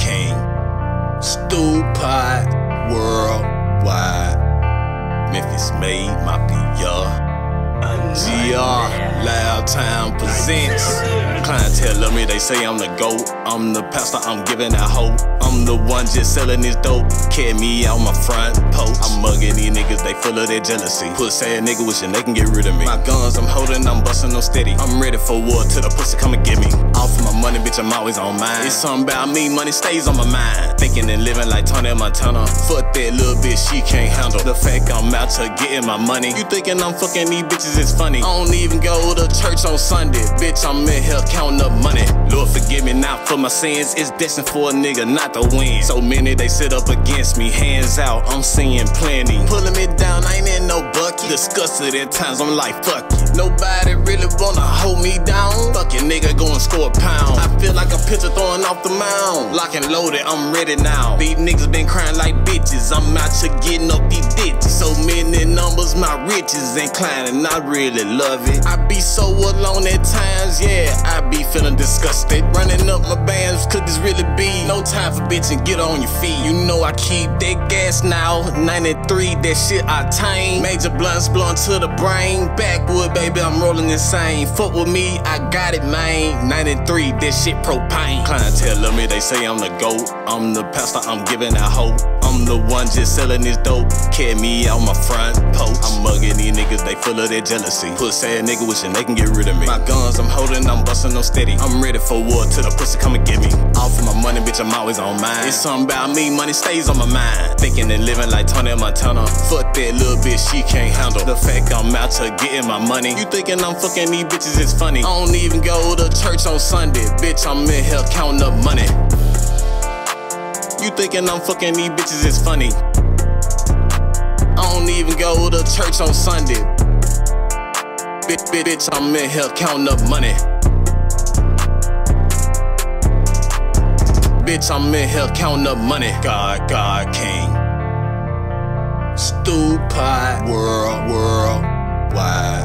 King. Stupid worldwide. Memphis made my PR. GR, Loud Town presents. Clientele love me, they say I'm the GOAT. I'm the pastor, I'm giving out hope. I'm the one just selling this dope. Carry me out my front post. I'm mugging these niggas, they full of their jealousy. Put sad nigga wishing they can get rid of me. My guns I'm holding, I'm busting them steady. I'm ready for war till the pussy come and get me. Off of my money, bitch, I'm always on mine. It's something about me, money stays on my mind. Thinking and living like Tony Montana. Fuck that little bitch, she can't handle the fact I'm out to getting my money. You thinking I'm fucking these bitches is funny? I don't even go to church on Sunday. Bitch, I'm in here counting up money. Lord, forgive me not for my sins. It's destined for a nigga not to So many they sit up against me, hands out. I'm seeing plenty. Pulling me down, I ain't in no bucket. Disgusted at times, I'm like, fuck it. Nobody really wanna hold me down. Fuck it, nigga, go and score a pound. I feel like a pitcher throwing off the mound. Lock and loaded, I'm ready now. These niggas been crying like bitches. I'm out to getting up these ditches. So many numbers, my riches inclining. I really love it. I be so alone at times, yeah. I be feeling disgusted. Running up my bands, could this really be? No time for bitching, get on your feet. You know I keep that gas now. 93, that shit I tame. Major blunts blowing to the brain. Backwood, baby, I'm rolling insane. Fuck with me, I got it, man. 93, that shit propane. Clientele love me, they say I'm the GOAT. I'm the pastor, I'm giving out hope. I'm the one just selling this dope. Carry me out my front post. I'm mugging these niggas, they full of their jealousy. Put sad nigga wishing they can get rid of me. My guns I'm holding, I'm busting them steady. I'm ready for war till the pussy come and get me. All for my money, bitch, I'm always on mine. It's something about me, money stays on my mind. Thinking and living like Tony Montana. Fuck that little bitch, she can't handle the fact I'm out to getting my money. You thinking I'm fucking these bitches is funny? I don't even go to church on Sunday. Bitch, I'm in here counting up money. You thinking I'm fucking these bitches is funny? I don't even go to church on Sunday. Bitch, bitch, I'm in here counting up money. Bitch, I'm in here counting up money. God, God, King. Stupid world, worldwide.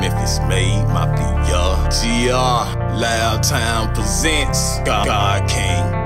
Memphis made my PR. GR, Loud Town presents God, God King.